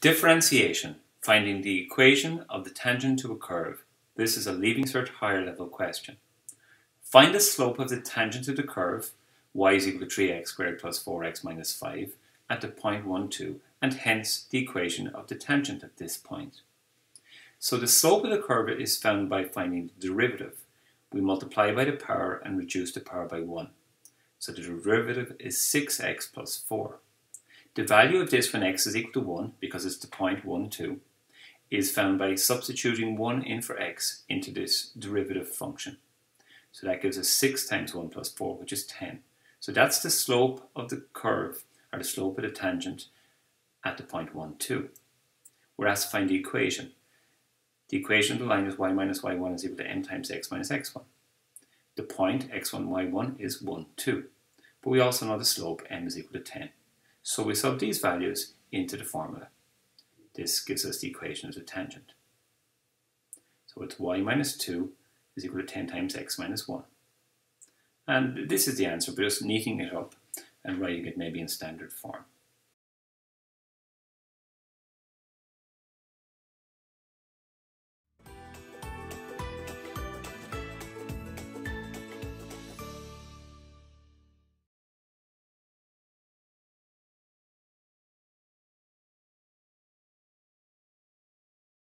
Differentiation, finding the equation of the tangent to a curve. This is a Leaving Cert higher level question. Find the slope of the tangent to the curve, y is equal to 3x squared plus 4x minus 5, at the point 1, 2, and hence the equation of the tangent at this point. So the slope of the curve is found by finding the derivative. We multiply by the power and reduce the power by 1. So the derivative is 6x plus 4. The value of this when x is equal to 1, because it's the point 1, 2, is found by substituting 1 in for x into this derivative function. So that gives us 6 times 1 plus 4, which is 10. So that's the slope of the curve, or the slope of the tangent, at the point 1, 2. We're asked to find the equation. The equation of the line is y minus y1 is equal to m times x minus x1. The point x1, y1 is 1, 2. But we also know the slope m is equal to 10. So we sub these values into the formula. This gives us the equation of the tangent. So it's y minus 2 is equal to 10 times x minus 1. And this is the answer, but just neating it up and writing it maybe in standard form.